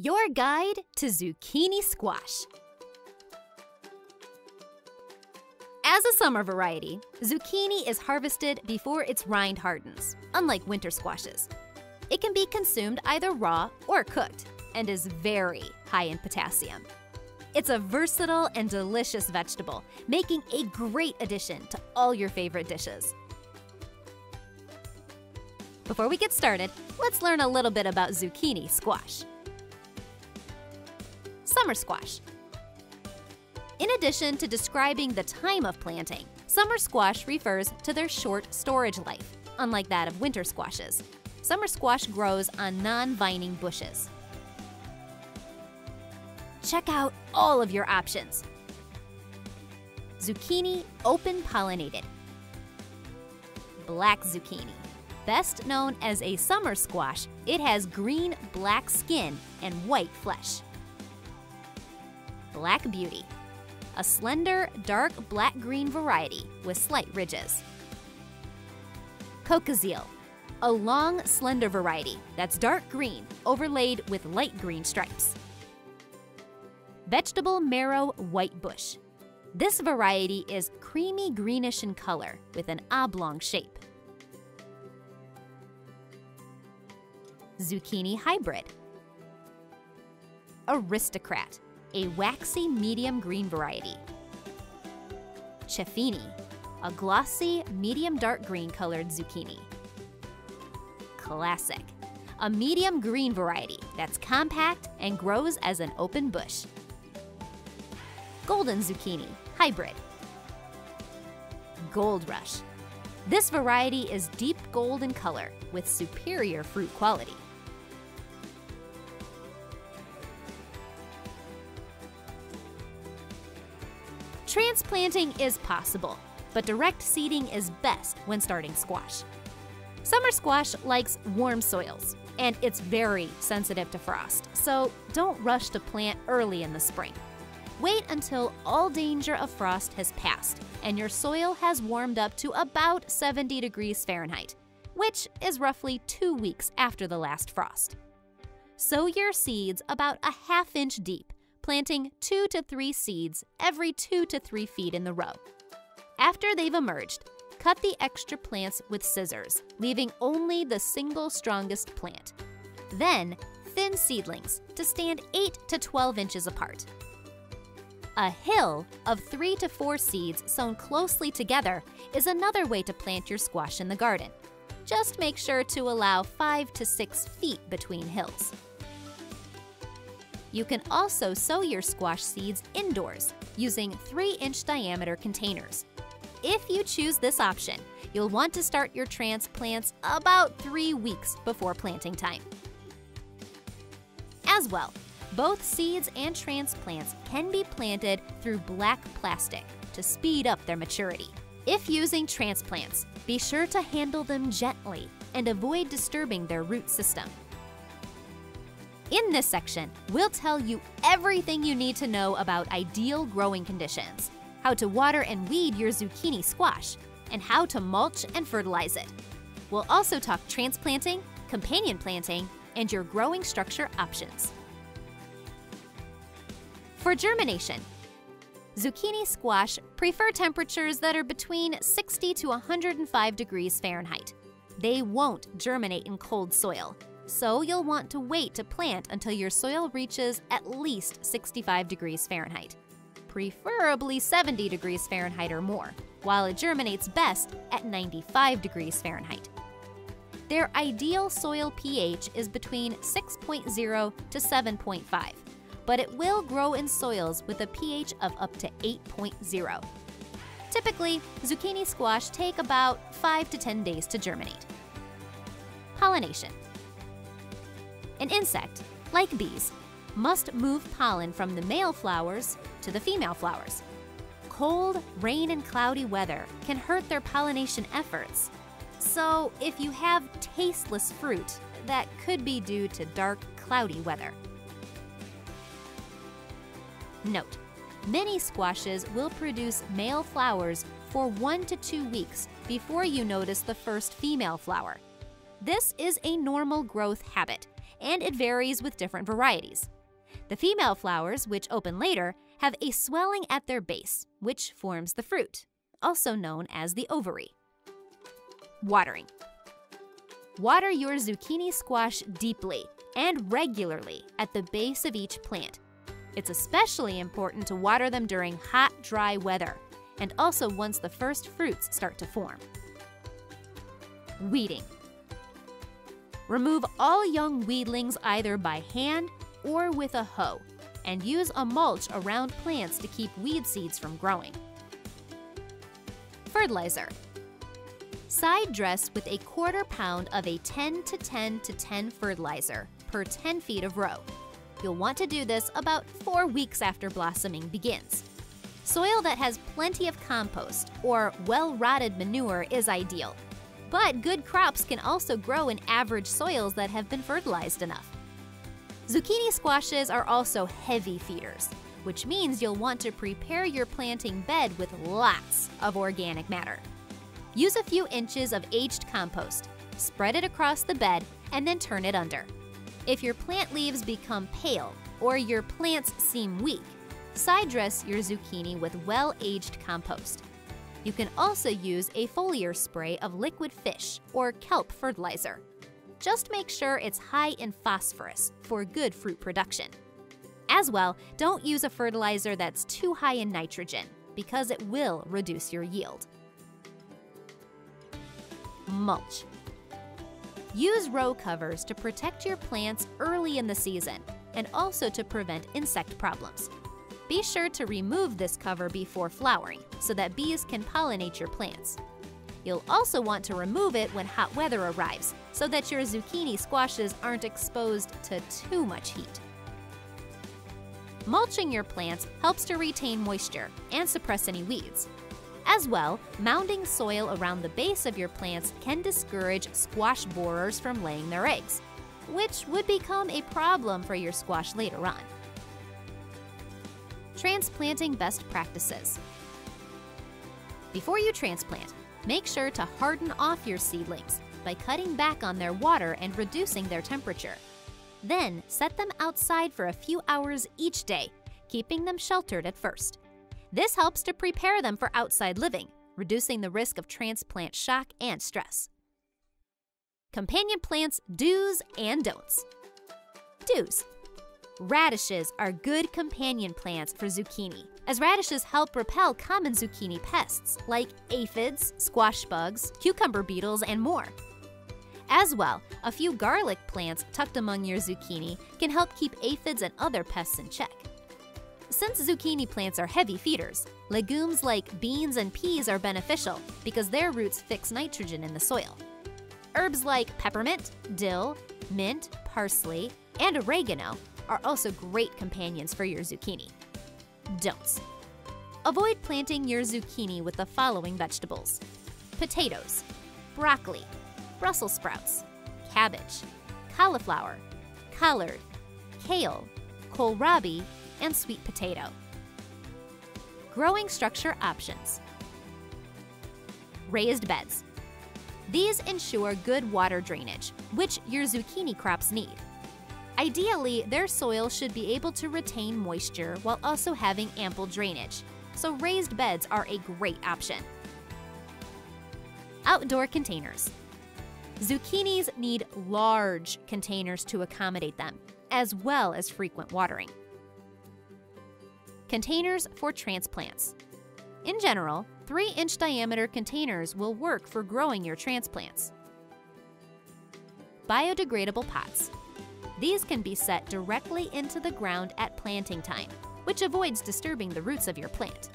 Your guide to zucchini squash. As a summer variety, zucchini is harvested before its rind hardens, unlike winter squashes. It can be consumed either raw or cooked and is very high in potassium. It's a versatile and delicious vegetable, making a great addition to all your favorite dishes. Before we get started, let's learn a little bit about zucchini squash. Summer squash. In addition to describing the time of planting, summer squash refers to their short storage life, unlike that of winter squashes. Summer squash grows on non-vining bushes. Check out all of your options. Zucchini open pollinated. Black zucchini. Best known as a summer squash, it has green black skin and white flesh. Black Beauty, a slender, dark black-green variety with slight ridges. Cocozelle, a long, slender variety that's dark green overlaid with light green stripes. Vegetable Marrow White Bush. This variety is creamy greenish in color with an oblong shape. Zucchini Hybrid. Aristocrat, a waxy medium green variety. Ceffini, a glossy medium dark green colored zucchini. Classic, a medium green variety that's compact and grows as an open bush. Golden zucchini, hybrid. Gold Rush. This variety is deep gold in color with superior fruit quality. Transplanting is possible, but direct seeding is best when starting squash. Summer squash likes warm soils, and it's very sensitive to frost, so don't rush to plant early in the spring. Wait until all danger of frost has passed and your soil has warmed up to about 70 degrees Fahrenheit, which is roughly two weeks after the last frost. Sow your seeds about a half inch deep planting two to three seeds every two to three feet in the row. After they've emerged, cut the extra plants with scissors, leaving only the single strongest plant. Then, thin seedlings to stand 8 to 12 inches apart. A hill of 3 to 4 seeds sown closely together is another way to plant your squash in the garden. Just make sure to allow 5 to 6 feet between hills. You can also sow your squash seeds indoors using 3-inch diameter containers. If you choose this option, you'll want to start your transplants about 3 weeks before planting time. As well, both seeds and transplants can be planted through black plastic to speed up their maturity. If using transplants, be sure to handle them gently and avoid disturbing their root system. In this section, we'll tell you everything you need to know about ideal growing conditions, how to water and weed your zucchini squash, and how to mulch and fertilize it. We'll also talk transplanting, companion planting, and your growing structure options. For germination, zucchini squash prefer temperatures that are between 60 to 105 degrees Fahrenheit. They won't germinate in cold soil, so you'll want to wait to plant until your soil reaches at least 65 degrees Fahrenheit, preferably 70 degrees Fahrenheit or more, while it germinates best at 95 degrees Fahrenheit. Their ideal soil pH is between 6.0 to 7.5, but it will grow in soils with a pH of up to 8.0. Typically, zucchini squash take about 5 to 10 days to germinate. Pollination an insect, like bees, must move pollen from the male flowers to the female flowers. Cold, rain, and cloudy weather can hurt their pollination efforts. So, if you have tasteless fruit, that could be due to dark, cloudy weather. Note, many squashes will produce male flowers for one to two weeks before you notice the first female flower. This is a normal growth habit and it varies with different varieties. The female flowers, which open later, have a swelling at their base, which forms the fruit, also known as the ovary. Watering. Water your zucchini squash deeply and regularly at the base of each plant. It's especially important to water them during hot, dry weather, and also once the first fruits start to form. Weeding. Remove all young weedlings either by hand or with a hoe, and use a mulch around plants to keep weed seeds from growing. Fertilizer. Side dress with a quarter pound of a 10 to 10 to 10 fertilizer per 10 feet of row. You'll want to do this about four weeks after blossoming begins. Soil that has plenty of compost or well rotted manure is ideal. But good crops can also grow in average soils that have been fertilized enough. Zucchini squashes are also heavy feeders, which means you'll want to prepare your planting bed with lots of organic matter. Use a few inches of aged compost, spread it across the bed, and then turn it under. If your plant leaves become pale or your plants seem weak, side dress your zucchini with well aged compost. You can also use a foliar spray of liquid fish or kelp fertilizer. Just make sure it's high in phosphorus for good fruit production. As well, don't use a fertilizer that's too high in nitrogen because it will reduce your yield. Mulch. Use row covers to protect your plants early in the season and also to prevent insect problems. Be sure to remove this cover before flowering so that bees can pollinate your plants. You'll also want to remove it when hot weather arrives so that your zucchini squashes aren't exposed to too much heat. Mulching your plants helps to retain moisture and suppress any weeds. As well, mounding soil around the base of your plants can discourage squash borers from laying their eggs, which would become a problem for your squash later on. Transplanting best practices. Before you transplant, make sure to harden off your seedlings by cutting back on their water and reducing their temperature. Then set them outside for a few hours each day, keeping them sheltered at first. This helps to prepare them for outside living, reducing the risk of transplant shock and stress. Companion plants do's and don'ts. Do's. Radishes are good companion plants for zucchini, as radishes help repel common zucchini pests like aphids, squash bugs, cucumber beetles, and more. As well, a few garlic plants tucked among your zucchini can help keep aphids and other pests in check. Since zucchini plants are heavy feeders, legumes like beans and peas are beneficial because their roots fix nitrogen in the soil. Herbs like peppermint, dill, mint, parsley, and oregano are also great companions for your zucchini. Don'ts. Avoid planting your zucchini with the following vegetables potatoes, broccoli, Brussels sprouts, cabbage, cauliflower, collard, kale, kohlrabi, and sweet potato. Growing structure options. Raised beds. These ensure good water drainage, which your zucchini crops need. Ideally, their soil should be able to retain moisture while also having ample drainage, so raised beds are a great option. Outdoor containers. Zucchinis need large containers to accommodate them, as well as frequent watering. Containers for transplants. In general, 3 inch diameter containers will work for growing your transplants. Biodegradable pots. These can be set directly into the ground at planting time, which avoids disturbing the roots of your plant.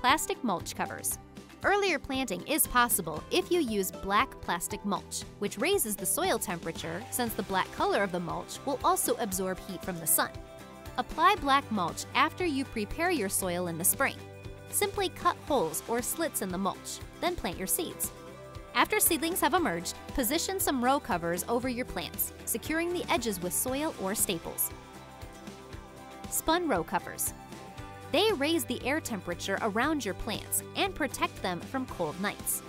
Plastic mulch covers. Earlier planting is possible if you use black plastic mulch, which raises the soil temperature since the black color of the mulch will also absorb heat from the sun. Apply black mulch after you prepare your soil in the spring. Simply cut holes or slits in the mulch, then plant your seeds. After seedlings have emerged, position some row covers over your plants, securing the edges with soil or staples. Spun row covers. They raise the air temperature around your plants and protect them from cold nights.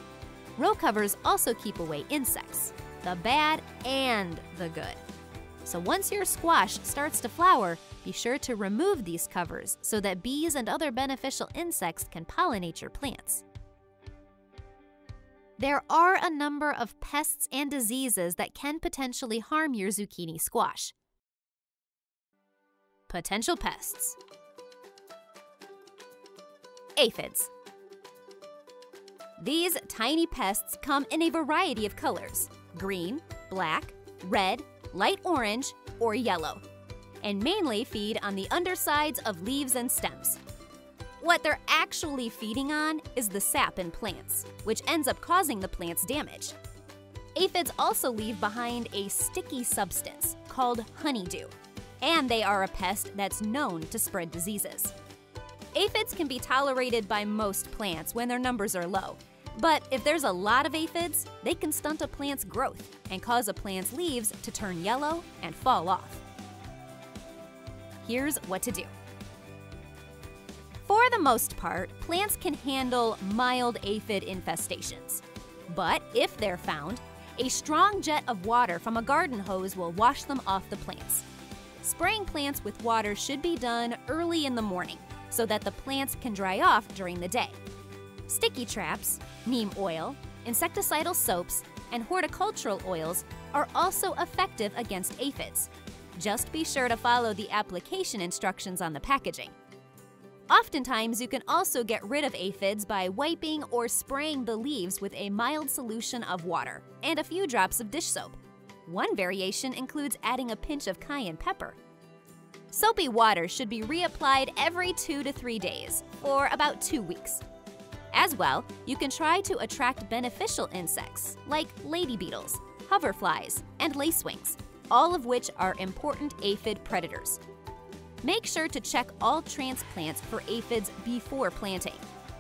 Row covers also keep away insects. the bad and the good. So once your squash starts to flower, be sure to remove these covers so that bees and other beneficial insects can pollinate your plants. There are a number of pests and diseases that can potentially harm your zucchini squash. Potential pests Aphids. These tiny pests come in a variety of colors green, black, red, light orange, or yellow, and mainly feed on the undersides of leaves and stems. What they're actually feeding on is the sap in plants, which ends up causing the plants damage. Aphids also leave behind a sticky substance called honeydew, and they are a pest that's known to spread diseases. Aphids can be tolerated by most plants when their numbers are low, but if there's a lot of aphids, they can stunt a plant's growth and cause a plant's leaves to turn yellow and fall off. Here's what to do. The most part, plants can handle mild aphid infestations. But if they're found, a strong jet of water from a garden hose will wash them off the plants. Spraying plants with water should be done early in the morning so that the plants can dry off during the day. Sticky traps, neem oil, insecticidal soaps, and horticultural oils are also effective against aphids. Just be sure to follow the application instructions on the packaging. Oftentimes, you can also get rid of aphids by wiping or spraying the leaves with a mild solution of water and a few drops of dish soap. One variation includes adding a pinch of cayenne pepper. Soapy water should be reapplied every two to three days, or about two weeks. As well, you can try to attract beneficial insects like lady beetles, hoverflies, and lacewings, all of which are important aphid predators. Make sure to check all transplants for aphids before planting.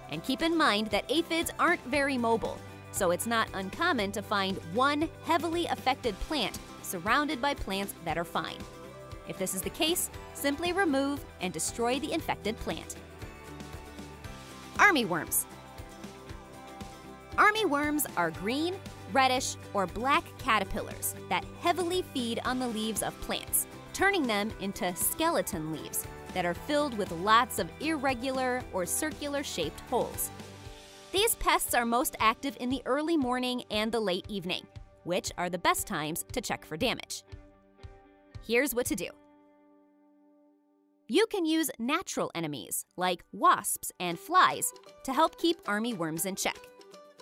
And keep in mind that aphids aren't very mobile, so it's not uncommon to find one heavily affected plant surrounded by plants that are fine. If this is the case, simply remove and destroy the infected plant. Armyworms Armyworms are green, reddish, or black caterpillars that heavily feed on the leaves of plants, turning them into skeleton leaves that are filled with lots of irregular or circular shaped holes. These pests are most active in the early morning and the late evening, which are the best times to check for damage. Here's what to do. You can use natural enemies like wasps and flies to help keep armyworms in check.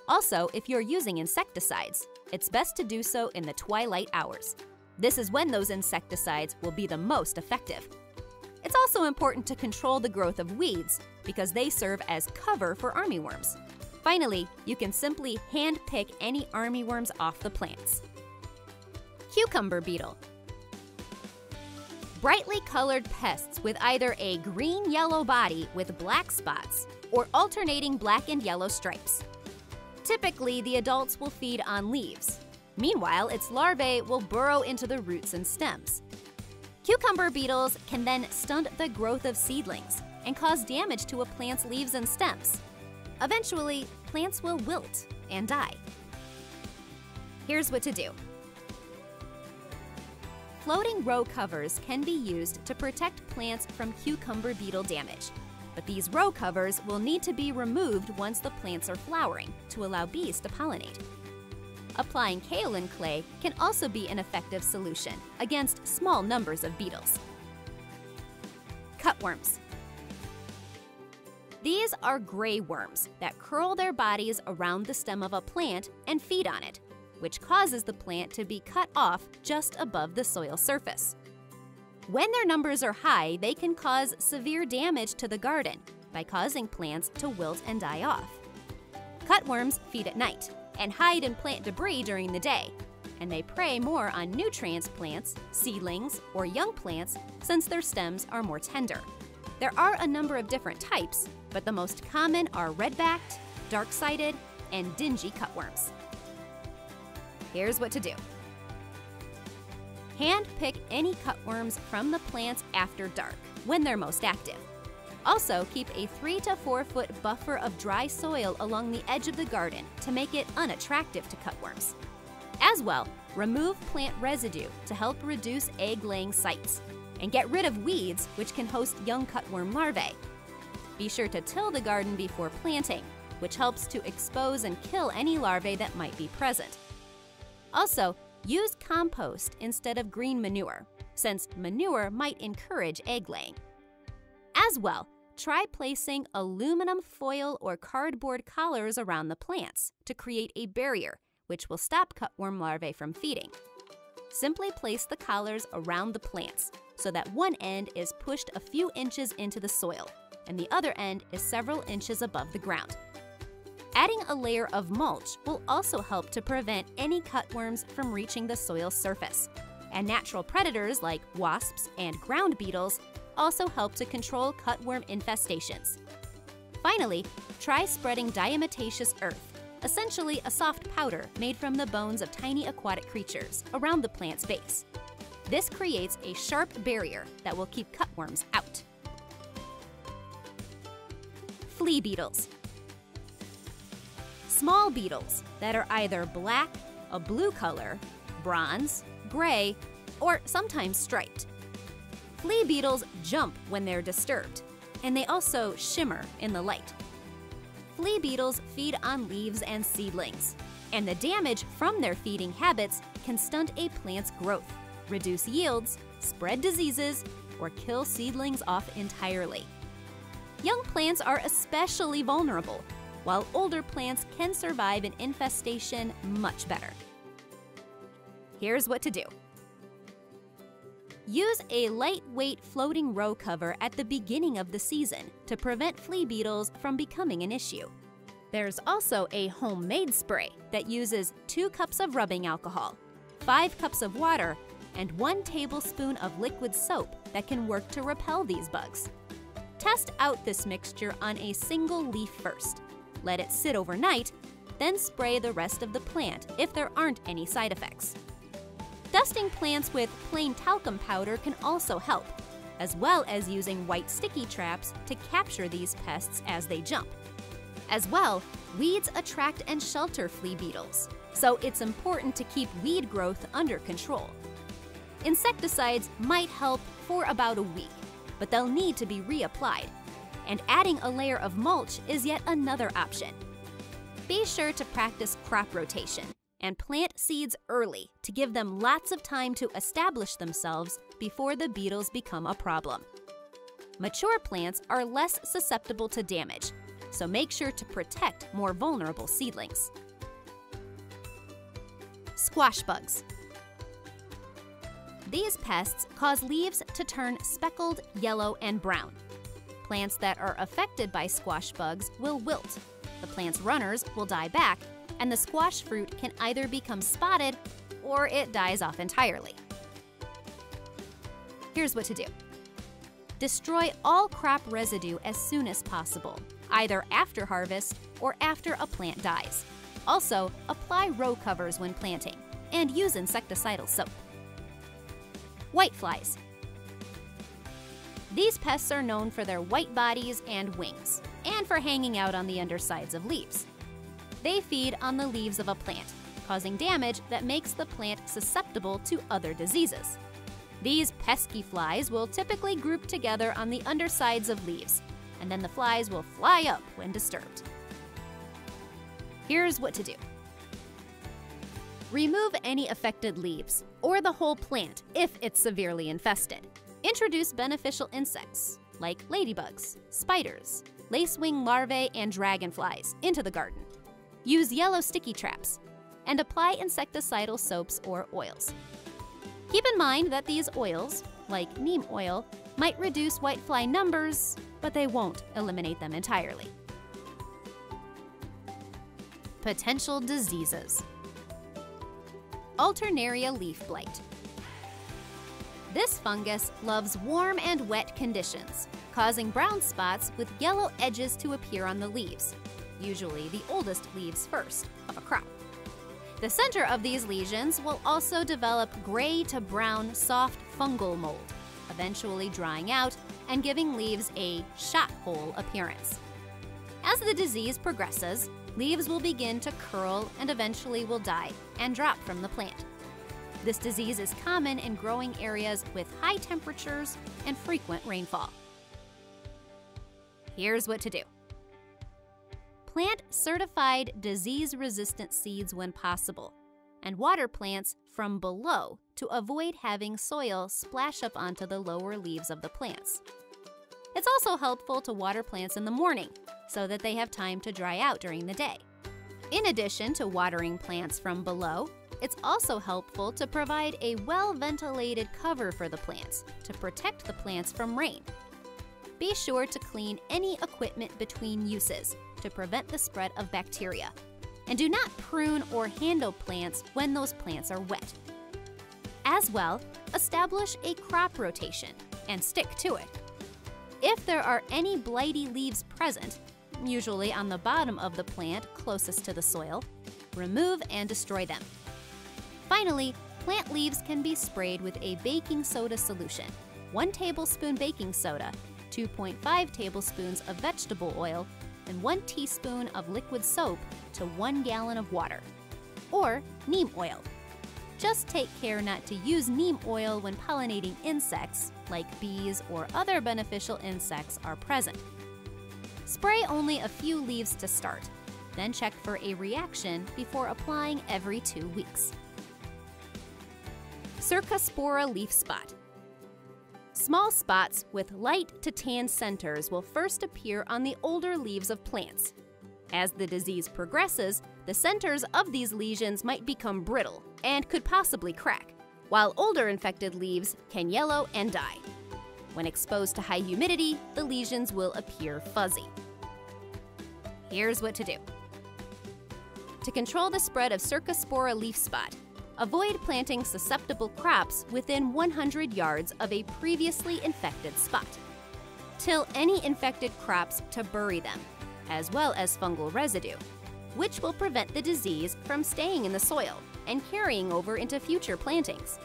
Also, if you're using insecticides, it's best to do so in the twilight hours. This is when those insecticides will be the most effective. It's also important to control the growth of weeds because they serve as cover for armyworms. Finally, you can simply hand pick any armyworms off the plants. Cucumber beetle. Brightly colored pests with either a green-yellow body with black spots or alternating black and yellow stripes. Typically, the adults will feed on leaves. Meanwhile, its larvae will burrow into the roots and stems. Cucumber beetles can then stunt the growth of seedlings and cause damage to a plant's leaves and stems. Eventually, plants will wilt and die. Here's what to do. Floating row covers can be used to protect plants from cucumber beetle damage but these row covers will need to be removed once the plants are flowering to allow bees to pollinate. Applying kaolin clay can also be an effective solution against small numbers of beetles. Cutworms. These are gray worms that curl their bodies around the stem of a plant and feed on it, which causes the plant to be cut off just above the soil surface. When their numbers are high, they can cause severe damage to the garden by causing plants to wilt and die off. Cutworms feed at night and hide in plant debris during the day, and they prey more on new transplants, seedlings, or young plants since their stems are more tender. There are a number of different types, but the most common are red-backed, dark-sided, and dingy cutworms. Here's what to do. Hand pick any cutworms from the plants after dark, when they're most active. Also, keep a 3 to 4 foot buffer of dry soil along the edge of the garden to make it unattractive to cutworms. As well, remove plant residue to help reduce egg laying sites, and get rid of weeds which can host young cutworm larvae. Be sure to till the garden before planting, which helps to expose and kill any larvae that might be present. Also, use compost instead of green manure, since manure might encourage egg laying. As well, try placing aluminum foil or cardboard collars around the plants to create a barrier, which will stop cutworm larvae from feeding. Simply place the collars around the plants so that one end is pushed a few inches into the soil and the other end is several inches above the ground. Adding a layer of mulch will also help to prevent any cutworms from reaching the soil surface. And natural predators like wasps and ground beetles also help to control cutworm infestations. Finally, try spreading diatomaceous earth, essentially a soft powder made from the bones of tiny aquatic creatures, around the plant's base. This creates a sharp barrier that will keep cutworms out. Flea beetles. Small beetles that are either black, a blue color, bronze, gray, or sometimes striped. Flea beetles jump when they're disturbed, and they also shimmer in the light. Flea beetles feed on leaves and seedlings, and the damage from their feeding habits can stunt a plant's growth, reduce yields, spread diseases, or kill seedlings off entirely. Young plants are especially vulnerable, while older plants can survive an infestation much better. Here's what to do. Use a lightweight floating row cover at the beginning of the season to prevent flea beetles from becoming an issue. There's also a homemade spray that uses 2 cups of rubbing alcohol, 5 cups of water, and 1 tablespoon of liquid soap that can work to repel these bugs. Test out this mixture on a single leaf first. Let it sit overnight, then spray the rest of the plant if there aren't any side effects. Dusting plants with plain talcum powder can also help, as well as using white sticky traps to capture these pests as they jump. As well, weeds attract and shelter flea beetles, so it's important to keep weed growth under control. Insecticides might help for about a week, but they'll need to be reapplied. And adding a layer of mulch is yet another option. Be sure to practice crop rotation and plant seeds early to give them lots of time to establish themselves before the beetles become a problem. Mature plants are less susceptible to damage, so make sure to protect more vulnerable seedlings. Squash bugs. These pests cause leaves to turn speckled, yellow, and brown. Plants that are affected by squash bugs will wilt. The plant's runners will die back, and the squash fruit can either become spotted or it dies off entirely. Here's what to do. Destroy all crop residue as soon as possible, either after harvest or after a plant dies. Also, apply row covers when planting, and use insecticidal soap whiteflies. These pests are known for their white bodies and wings, and for hanging out on the undersides of leaves. They feed on the leaves of a plant, causing damage that makes the plant susceptible to other diseases. These pesky flies will typically group together on the undersides of leaves, and then the flies will fly up when disturbed. Here's what to do. Remove any affected leaves, or the whole plant if it's severely infested. Introduce beneficial insects, like ladybugs, spiders, lacewing larvae, and dragonflies, into the garden. Use yellow sticky traps, and apply insecticidal soaps or oils. Keep in mind that these oils, like neem oil, might reduce whitefly numbers, but they won't eliminate them entirely. Potential diseases. Alternaria leaf blight. This fungus loves warm and wet conditions, causing brown spots with yellow edges to appear on the leaves, usually the oldest leaves first of a crop. The center of these lesions will also develop gray to brown soft fungal mold, eventually drying out and giving leaves a shot hole appearance. As the disease progresses, leaves will begin to curl and eventually will die and drop from the plant. This disease is common in growing areas with high temperatures and frequent rainfall. Here's what to do. Plant certified disease resistant seeds when possible, and water plants from below to avoid having soil splash up onto the lower leaves of the plants. It's also helpful to water plants in the morning so that they have time to dry out during the day. In addition to watering plants from below, it's also helpful to provide a well ventilated cover for the plants to protect the plants from rain. Be sure to clean any equipment between uses to prevent the spread of bacteria. And do not prune or handle plants when those plants are wet. As well, establish a crop rotation and stick to it. If there are any blighty leaves present, usually on the bottom of the plant closest to the soil, remove and destroy them. Finally, plant leaves can be sprayed with a baking soda solution. 1 tablespoon baking soda, 2.5 tablespoons of vegetable oil, and 1 teaspoon of liquid soap to 1 gallon of water. Or neem oil. Just take care not to use neem oil when pollinating insects, like bees or other beneficial insects, are present. Spray only a few leaves to start, then check for a reaction before applying every two weeks. Cercospora leaf spot. Small spots with light to tan centers will first appear on the older leaves of plants. As the disease progresses, the centers of these lesions might become brittle and could possibly crack, while older infected leaves can yellow and die. When exposed to high humidity, the lesions will appear fuzzy. Here's what to do. To control the spread of Cercospora leaf spot, avoid planting susceptible crops within 100 yards of a previously infected spot. Till any infected crops to bury them, as well as fungal residue, which will prevent the disease from staying in the soil and carrying over into future plantings.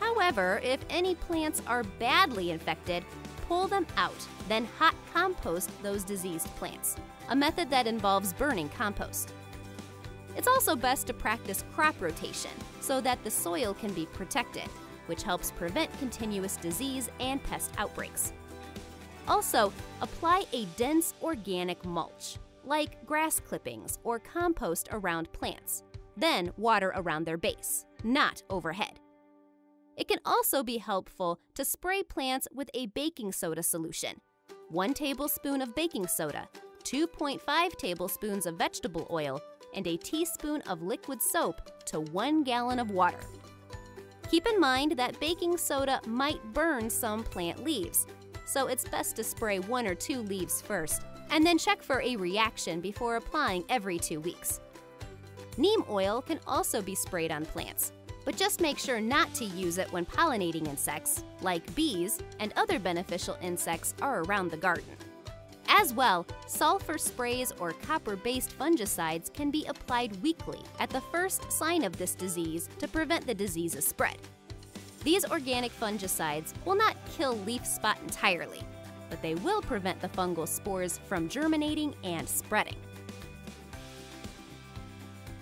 However, if any plants are badly infected, pull them out, then hot compost those diseased plants, a method that involves burning compost. It's also best to practice crop rotation so that the soil can be protected, which helps prevent continuous disease and pest outbreaks. Also, apply a dense organic mulch, like grass clippings or compost around plants. Then water around their base, not overhead. It can also be helpful to spray plants with a baking soda solution. 1 tablespoon of baking soda, 2.5 tablespoons of vegetable oil, and a teaspoon of liquid soap to 1 gallon of water. Keep in mind that baking soda might burn some plant leaves, so it's best to spray one or two leaves first, and then check for a reaction before applying every two weeks. Neem oil can also be sprayed on plants, but just make sure not to use it when pollinating insects, like bees and other beneficial insects, are around the garden. As well, sulfur sprays or copper-based fungicides can be applied weekly at the first sign of this disease to prevent the disease's spread. These organic fungicides will not kill leaf spot entirely, but they will prevent the fungal spores from germinating and spreading.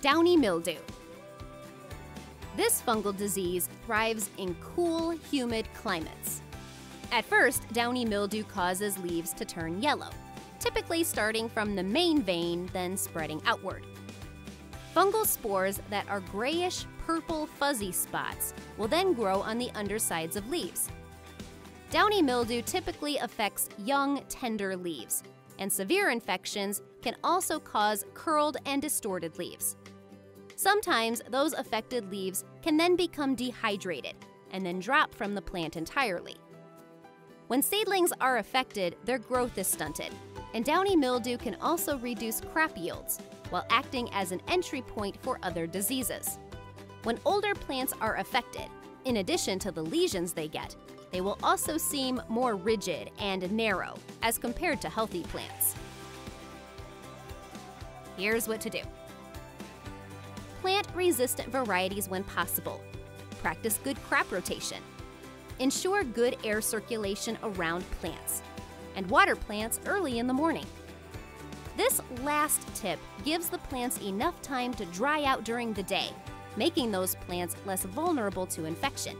Downy mildew. This fungal disease thrives in cool, humid climates. At first, downy mildew causes leaves to turn yellow, typically starting from the main vein, then spreading outward. Fungal spores that are grayish purple fuzzy spots will then grow on the undersides of leaves. Downy mildew typically affects young, tender leaves, and severe infections can also cause curled and distorted leaves. Sometimes those affected leaves can then become dehydrated and then drop from the plant entirely. When seedlings are affected, their growth is stunted, and downy mildew can also reduce crop yields while acting as an entry point for other diseases. When older plants are affected, in addition to the lesions they get, they will also seem more rigid and narrow as compared to healthy plants. Here's what to do. Plant resistant varieties when possible. Practice good crop rotation. Ensure good air circulation around plants. And water plants early in the morning. This last tip gives the plants enough time to dry out during the day, making those plants less vulnerable to infection.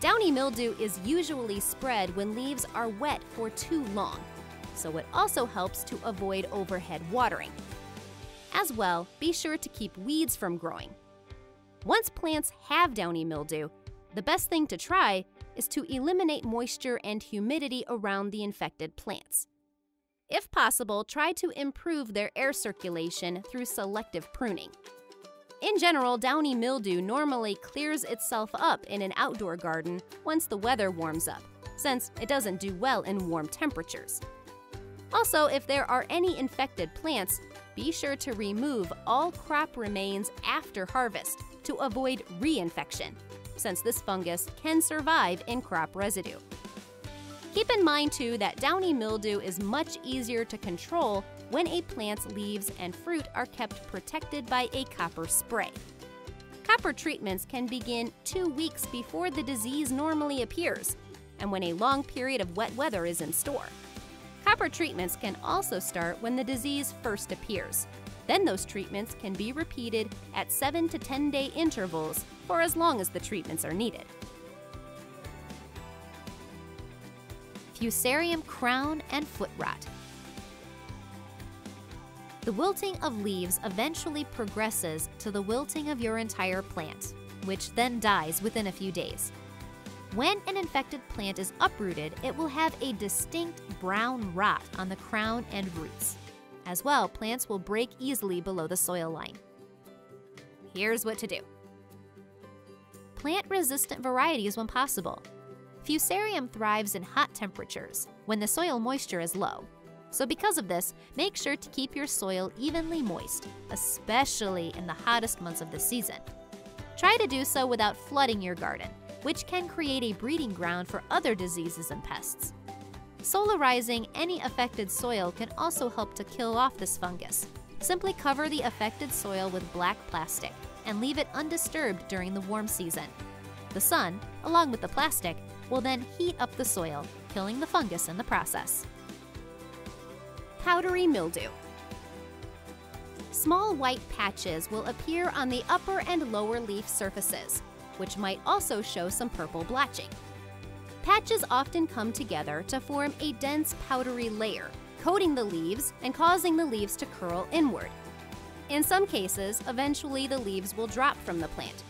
Downy mildew is usually spread when leaves are wet for too long, so it also helps to avoid overhead watering. As well, be sure to keep weeds from growing. Once plants have downy mildew, the best thing to try is to eliminate moisture and humidity around the infected plants. If possible, try to improve their air circulation through selective pruning. In general, downy mildew normally clears itself up in an outdoor garden once the weather warms up, since it doesn't do well in warm temperatures. Also, if there are any infected plants, be sure to remove all crop remains after harvest to avoid reinfection, since this fungus can survive in crop residue. Keep in mind too that downy mildew is much easier to control when a plant's leaves and fruit are kept protected by a copper spray. Copper treatments can begin two weeks before the disease normally appears and when a long period of wet weather is in store. Copper treatments can also start when the disease first appears. Then those treatments can be repeated at 7 to 10 day intervals for as long as the treatments are needed. Fusarium crown and foot rot. The wilting of leaves eventually progresses to the wilting of your entire plant, which then dies within a few days. When an infected plant is uprooted, it will have a distinct brown rot on the crown and roots. As well, plants will break easily below the soil line. Here's what to do. Plant resistant varieties when possible. Fusarium thrives in hot temperatures when the soil moisture is low, so because of this, make sure to keep your soil evenly moist, especially in the hottest months of the season. Try to do so without flooding your garden, which can create a breeding ground for other diseases and pests. Solarizing any affected soil can also help to kill off this fungus. Simply cover the affected soil with black plastic and leave it undisturbed during the warm season. The sun, along with the plastic, will then heat up the soil, killing the fungus in the process powdery mildew. Small white patches will appear on the upper and lower leaf surfaces, which might also show some purple blotching. Patches often come together to form a dense powdery layer, coating the leaves and causing the leaves to curl inward. In some cases, eventually the leaves will drop from the plant.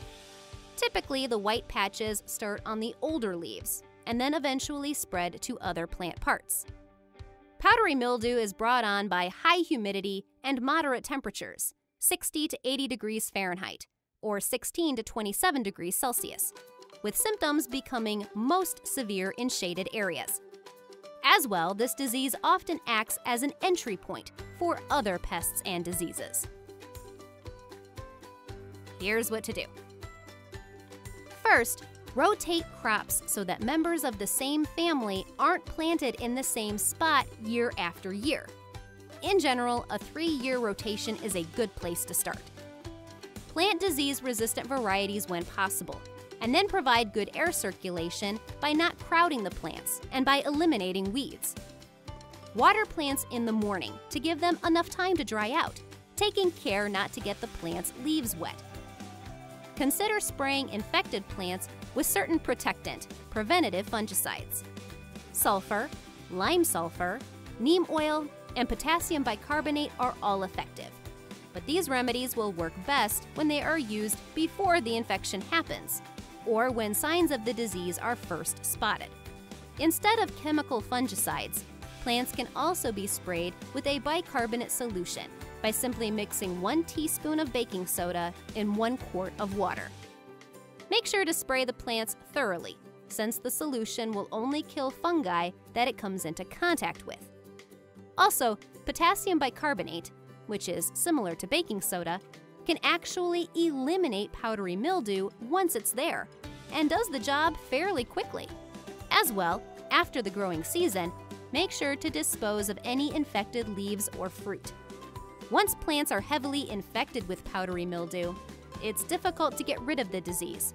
Typically, the white patches start on the older leaves and then eventually spread to other plant parts. Powdery mildew is brought on by high humidity and moderate temperatures, 60 to 80 degrees Fahrenheit, or 16 to 27 degrees Celsius, with symptoms becoming most severe in shaded areas. As well, this disease often acts as an entry point for other pests and diseases. Here's what to do. First, Rotate crops so that members of the same family aren't planted in the same spot year after year. In general, a three-year rotation is a good place to start. Plant disease-resistant varieties when possible, and then provide good air circulation by not crowding the plants and by eliminating weeds. Water plants in the morning to give them enough time to dry out, taking care not to get the plant's leaves wet. Consider spraying infected plants with certain protectant, preventative fungicides. Sulfur, lime sulfur, neem oil, and potassium bicarbonate are all effective. But these remedies will work best when they are used before the infection happens, or when signs of the disease are first spotted. Instead of chemical fungicides, plants can also be sprayed with a bicarbonate solution by simply mixing one teaspoon of baking soda in one quart of water. Make sure to spray the plants thoroughly, since the solution will only kill fungi that it comes into contact with. Also, potassium bicarbonate, which is similar to baking soda, can actually eliminate powdery mildew once it's there, and does the job fairly quickly. As well, after the growing season, make sure to dispose of any infected leaves or fruit. Once plants are heavily infected with powdery mildew, it's difficult to get rid of the disease,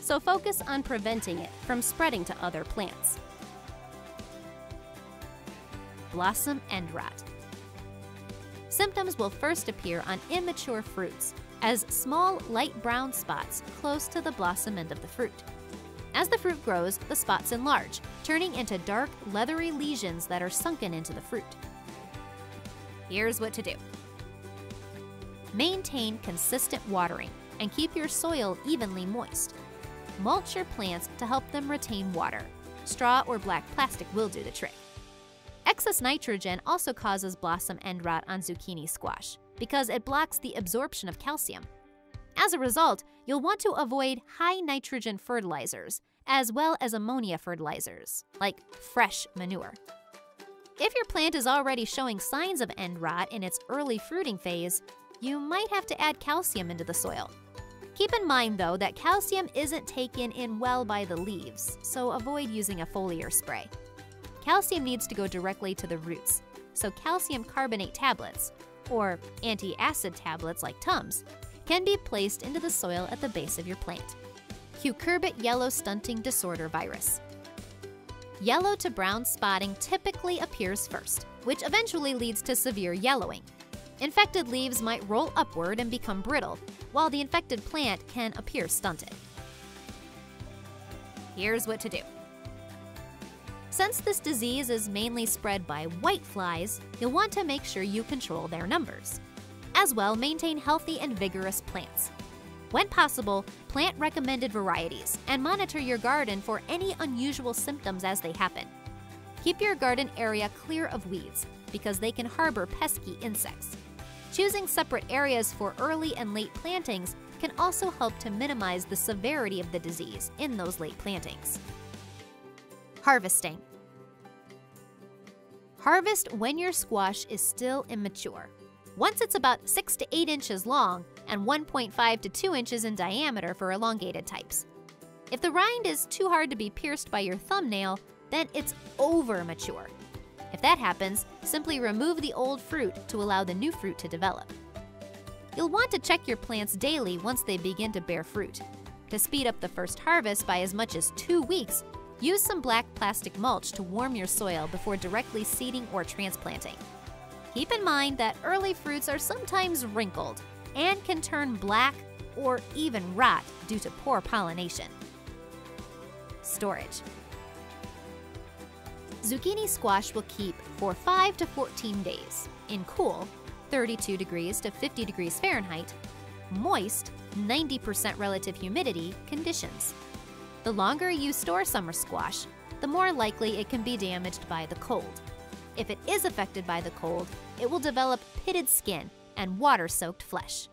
so focus on preventing it from spreading to other plants. Blossom end rot. Symptoms will first appear on immature fruits, as small light brown spots close to the blossom end of the fruit. As the fruit grows, the spots enlarge, turning into dark, leathery lesions that are sunken into the fruit. Here's what to do. Maintain consistent watering and keep your soil evenly moist. Mulch your plants to help them retain water. Straw or black plastic will do the trick. Excess nitrogen also causes blossom end rot on zucchini squash because it blocks the absorption of calcium. As a result, you'll want to avoid high nitrogen fertilizers as well as ammonia fertilizers, like fresh manure. If your plant is already showing signs of end rot in its early fruiting phase, you might have to add calcium into the soil. Keep in mind, though, that calcium isn't taken in well by the leaves, so avoid using a foliar spray. Calcium needs to go directly to the roots, so calcium carbonate tablets, or anti-acid tablets like Tums, can be placed into the soil at the base of your plant. Cucurbit yellow stunting disorder virus. Yellow to brown spotting typically appears first, which eventually leads to severe yellowing. Infected leaves might roll upward and become brittle, while the infected plant can appear stunted. Here's what to do. Since this disease is mainly spread by white flies, you'll want to make sure you control their numbers. As well, maintain healthy and vigorous plants. When possible, plant recommended varieties and monitor your garden for any unusual symptoms as they happen. Keep your garden area clear of weeds because they can harbor pesky insects. Choosing separate areas for early and late plantings can also help to minimize the severity of the disease in those late plantings. Harvesting Harvest when your squash is still immature. Once it's about 6 to 8 inches long and 1.5 to 2 inches in diameter for elongated types. If the rind is too hard to be pierced by your thumbnail, then it's over mature if that happens, simply remove the old fruit to allow the new fruit to develop. You'll want to check your plants daily once they begin to bear fruit. To speed up the first harvest by as much as two weeks, use some black plastic mulch to warm your soil before directly seeding or transplanting. Keep in mind that early fruits are sometimes wrinkled and can turn black or even rot due to poor pollination. Storage Zucchini squash will keep for 5 to 14 days in cool, 32 degrees to 50 degrees Fahrenheit, moist, 90% relative humidity conditions. The longer you store summer squash, the more likely it can be damaged by the cold. If it is affected by the cold, it will develop pitted skin and water soaked flesh.